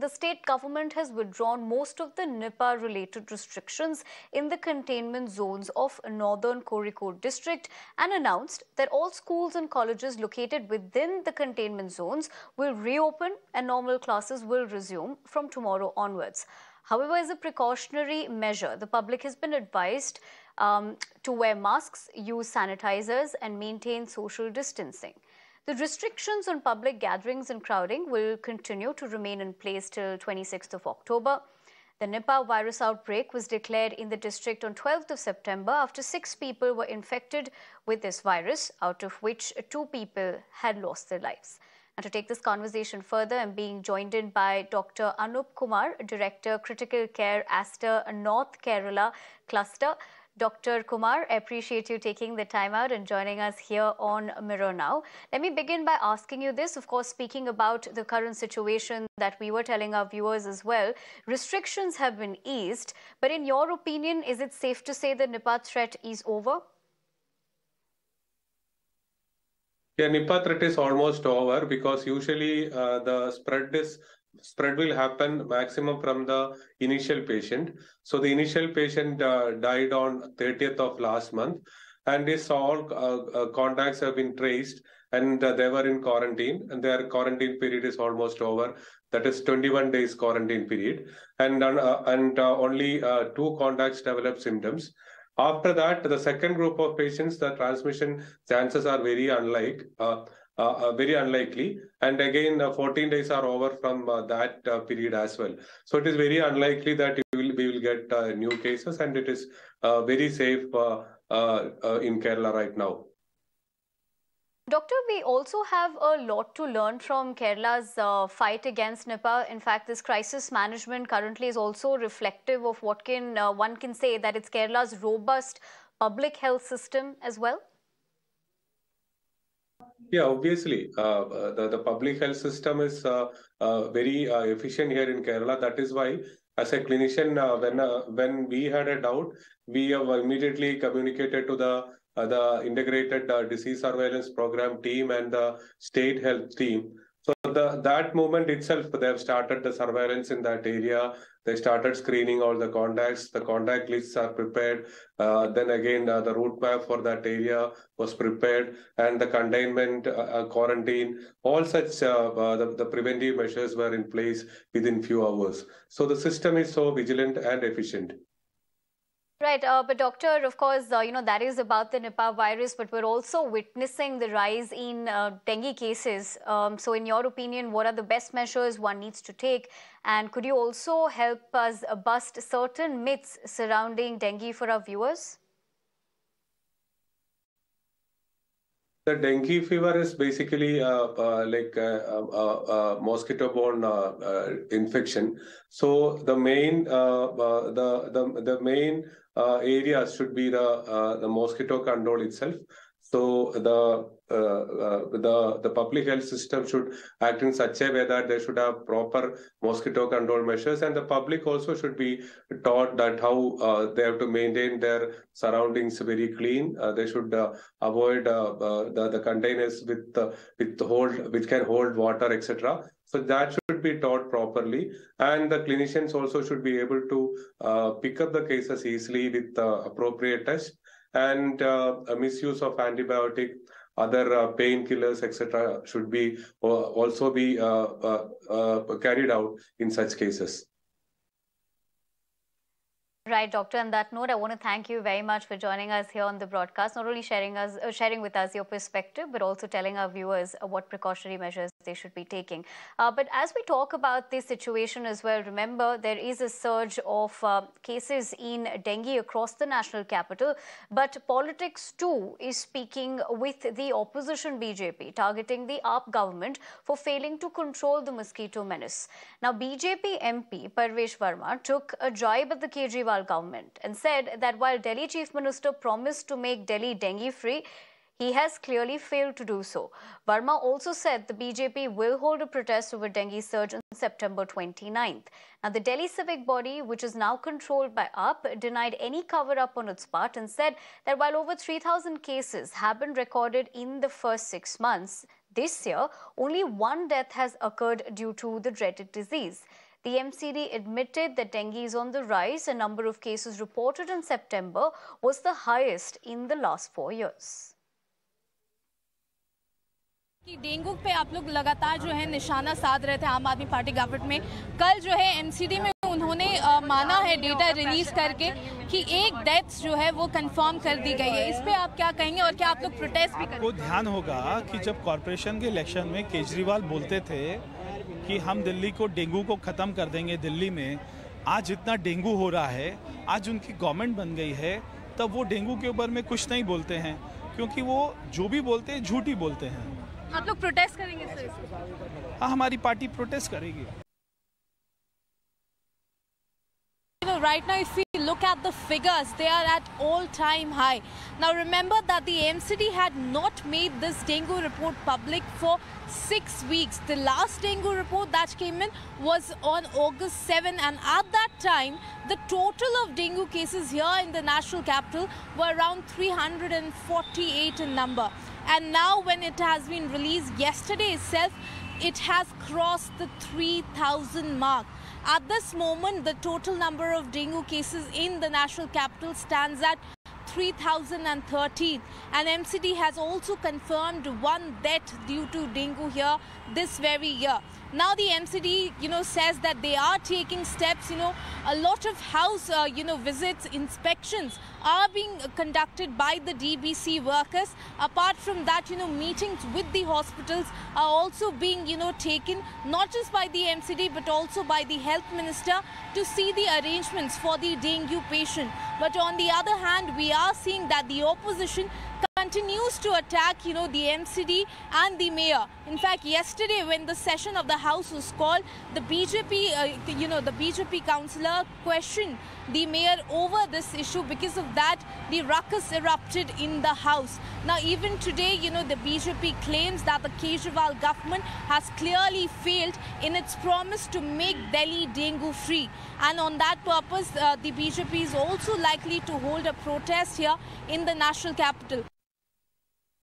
the state government has withdrawn most of the Nipah related restrictions in the containment zones of Northern Kozhikode district and announced that all schools and colleges located within the containment zones will reopen and normal classes will resume from tomorrow onwards. However, as a precautionary measure, the public has been advised um, to wear masks, use sanitizers, and maintain social distancing. The restrictions on public gatherings and crowding will continue to remain in place till 26th of October. The Nipah virus outbreak was declared in the district on 12th of September after six people were infected with this virus, out of which two people had lost their lives. And to take this conversation further, I'm being joined in by Dr. Anoop Kumar, Director, Critical Care, Aster North Kerala Cluster. Dr. Kumar, I appreciate you taking the time out and joining us here on Mirror Now. Let me begin by asking you this, of course, speaking about the current situation that we were telling our viewers as well. Restrictions have been eased, but in your opinion, is it safe to say the Nipah threat is over? Yeah, Nipah threat is almost over because usually uh, the spread is spread will happen maximum from the initial patient. So the initial patient uh, died on 30th of last month, and this all uh, uh, contacts have been traced, and uh, they were in quarantine, and their quarantine period is almost over. That is 21 days quarantine period, and uh, and uh, only two contacts developed symptoms. After that, the second group of patients, the transmission chances are very unlike. Uh, uh, very unlikely. And again, uh, 14 days are over from that period as well. So it is very unlikely that will, we will get new cases, and it is very safe in Kerala right now. Doctor, we also have a lot to learn from Kerala's uh, fight against Nipah. In fact, this crisis management currently is also reflective of what can uh, one can say that it's Kerala's robust public health system as well. Yeah, obviously, uh, uh, the, the public health system is uh, uh, very uh, efficient here in Kerala. That is why, as a clinician, uh, when when we had a doubt, we have immediately communicated to the the integrated disease surveillance program team and the state health team. So the, that moment itself, they have started the surveillance in that area. They started screening all the contacts. The contact lists are prepared. Uh, then again, uh, the route map for that area was prepared, and the containment, uh, uh quarantine, all such uh, uh, the, the preventive measures were in place within few hours. So the system is so vigilant and efficient. Right, uh, but doctor, of course, uh, you know, that is about the Nipah virus, but we're also witnessing the rise in uh, dengue cases. Um, so in your opinion, what are the best measures one needs to take? And could you also help us bust certain myths surrounding dengue for our viewers? The dengue fever is basically uh, uh, like a, a, a mosquito-borne uh, infection. So the main the the the main uh, areas should be the uh, the mosquito control itself. So the uh, the the public health system should act in such a way that they should have proper mosquito control measures, and the public also should be taught that how uh, they have to maintain their surroundings very clean. Uh, they should uh, avoid the the containers with with hold which can hold water, etc. So that should be taught properly. And the clinicians also should be able to uh, pick up the cases easily with uh, appropriate test and uh, misuse of antibiotic, other uh, painkillers, etc. should be uh, also be uh, carried out in such cases. Right, doctor. On that note, I want to thank you very much for joining us here on the broadcast. Not only sharing us, uh, sharing with us your perspective, but also telling our viewers uh, what precautionary measures they should be taking. Uh, but as we talk about this situation as well, remember there is a surge of uh, cases in dengue across the national capital. But politics too is speaking with the opposition BJP, targeting the AAP government for failing to control the mosquito menace. Now, BJP MP Parvesh Verma took a jibe at the Kejriwal Government and said that while Delhi Chief Minister promised to make Delhi dengue free, he has clearly failed to do so. Verma also said the BJP will hold a protest over dengue surge on September 29th. Now, the Delhi civic body, which is now controlled by AAP, denied any cover-up on its part and said that while over 3,000 cases have been recorded in the first six months, this year, only one death has occurred due to the dreaded disease. The MCD admitted that dengue is on the rise. A number of cases reported in September was the highest in the last four years. कि dengue पे आप लोग लगातार जो है निशाना साध रहे थे आम आदमी पार्टी गवर्नमेंट में कल जो है एमसीडी में उन्होंने आ, माना है डेटा रिलीज़ करके कि एक डेथ जो है वो कंफर्म कर दी गई है इस पे आप क्या कहेंगे और क्या आप लोग प्रोटेस्ट भी आपको ध्यान होगा कि जब कॉरपोरेशन के इलेक्शन में केजरीवाल बोलते थे कि हम दिल्ली को डेंगू को ख़त्म कर देंगे दिल्ली में। आज इतना डेंगू हो रहा है आज उनकी गवर्नमेंट बन गई है तब वो डेंगू के ऊपर में कुछ नहीं बोलते हैं क्योंकि वो जो भी बोलते हैं झूठी बोलते हैं। आप लोग प्रोटेस्ट करेंगे सर हाँ हमारी पार्टी प्रोटेस्ट करेगी। Right now, if we look at the figures, they are at all-time high. Now, remember that the MCD had not made this dengue report public for six weeks. The last dengue report that came in was on August 7, and at that time, the total of dengue cases here in the national capital were around 348 in number. And now, when it has been released yesterday itself, it has crossed the 3000 mark. At this moment, the total number of dengue cases in the national capital stands at 3013 and MCD has also confirmed one death due to dengue here this very year. Now the MCD, you know, says that they are taking steps, you know, a lot of house, uh, you know, visits, inspections are being conducted by the DBC workers. Apart from that, you know, meetings with the hospitals are also being, you know, taken not just by the MCD but also by the health minister to see the arrangements for the dengue patient. But on the other hand, we are seeing that the opposition continues to attack, you know, the MCD and the mayor. In fact, yesterday when the session of the House was called, the BJP, uh, you know, the BJP councillor questioned the mayor over this issue. Because of that, the ruckus erupted in the House. Now, even today, you know, the BJP claims that the Kejriwal government has clearly failed in its promise to make Delhi dengue free. And on that purpose, uh, the BJP is also likely to hold a protest here in the national capital.